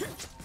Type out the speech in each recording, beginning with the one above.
Huh?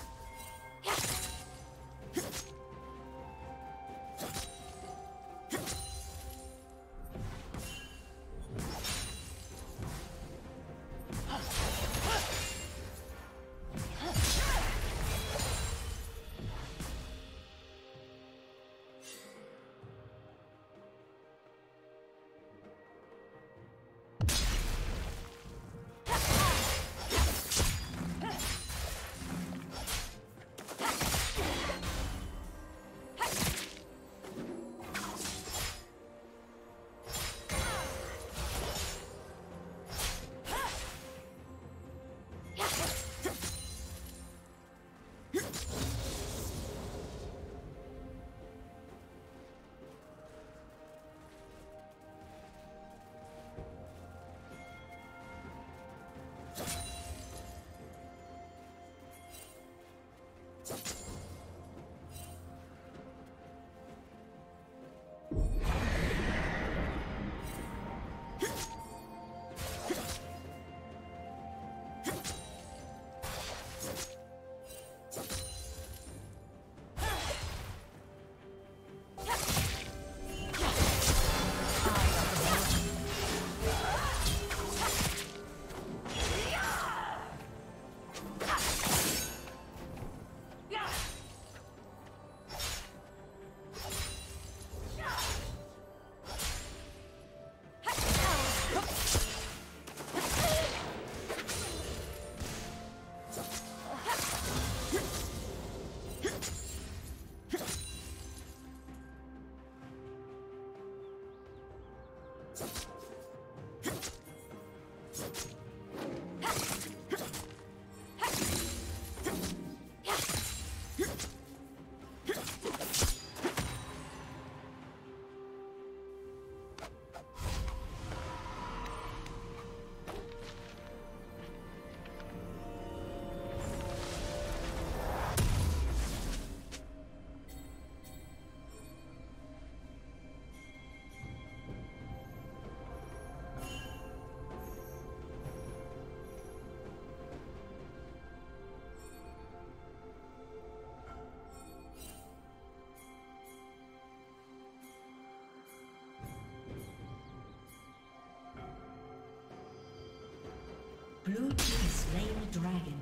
Blue team slain the dragon.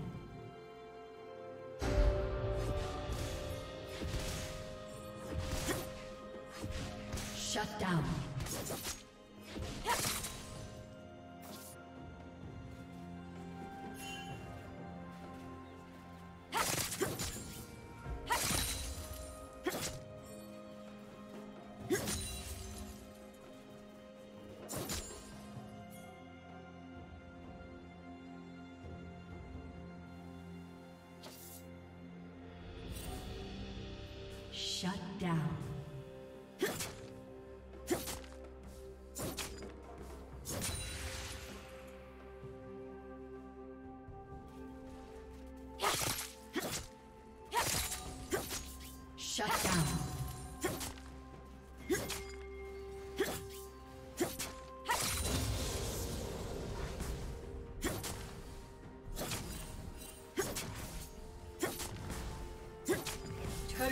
Shut down. Shut down.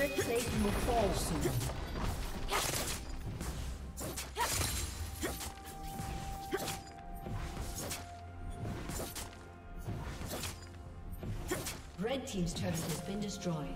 Curtain will fall soon. Red Team's turret has been destroyed.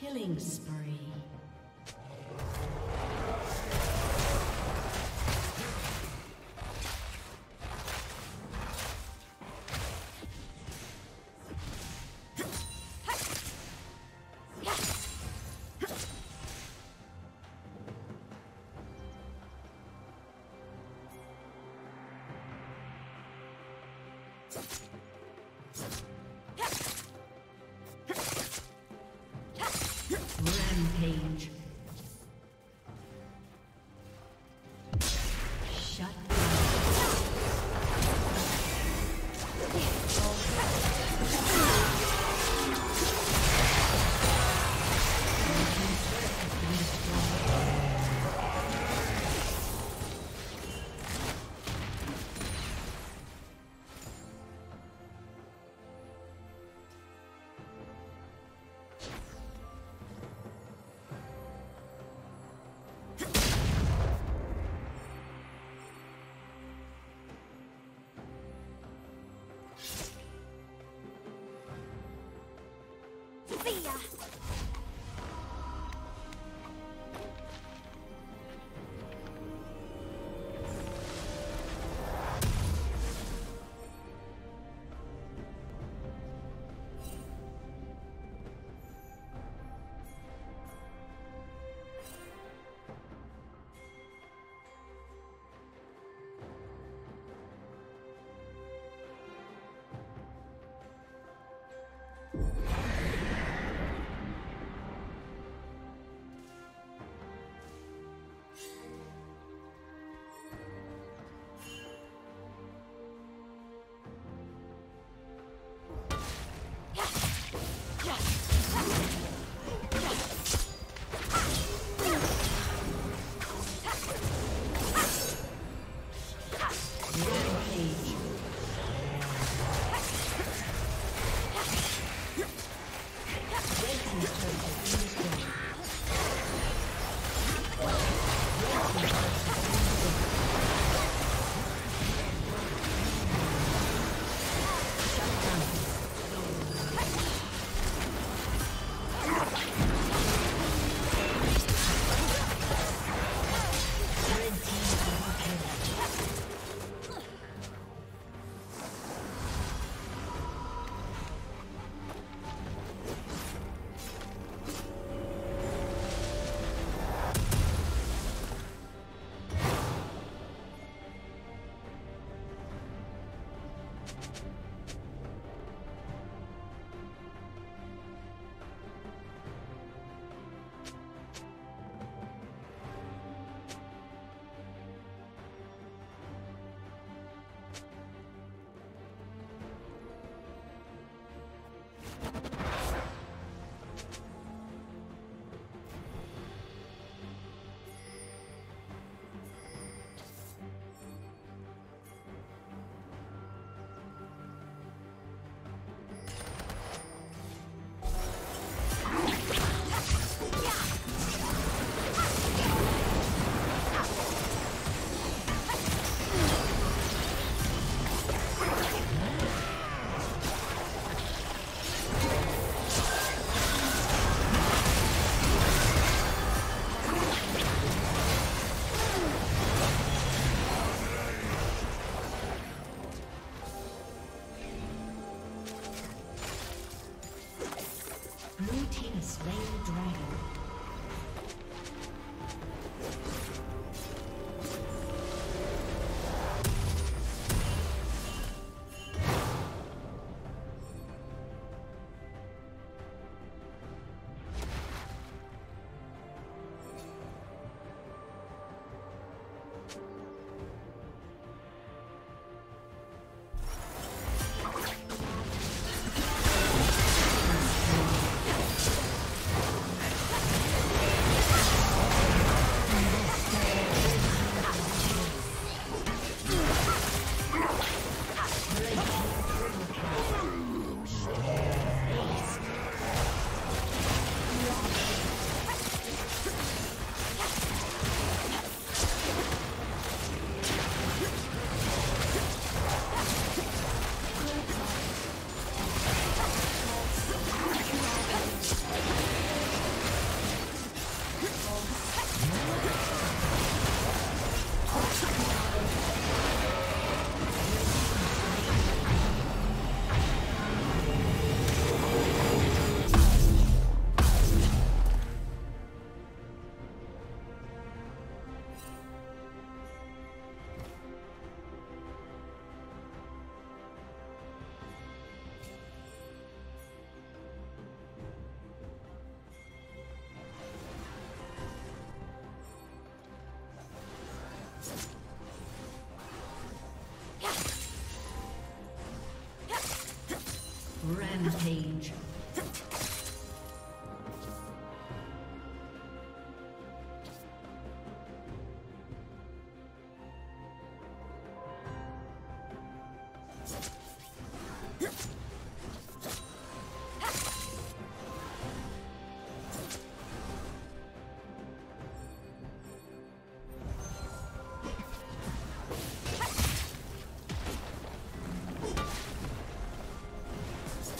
Killing spree. See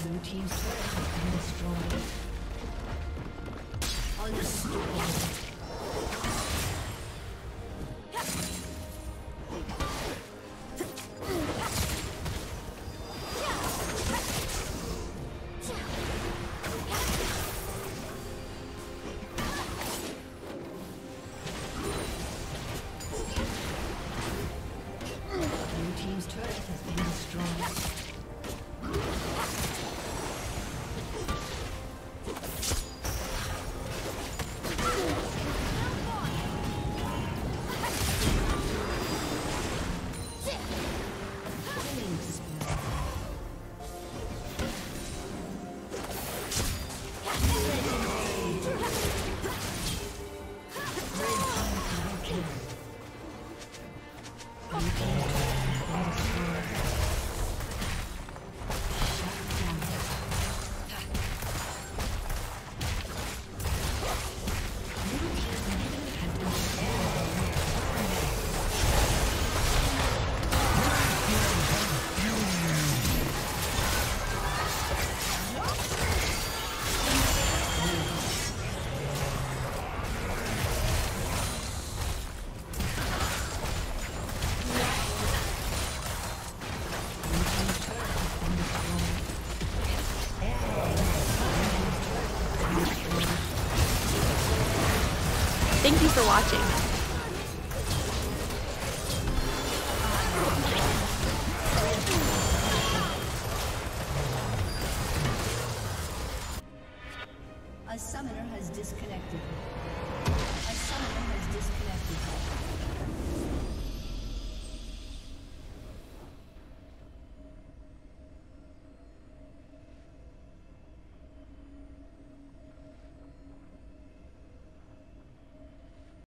Blue team's for watching.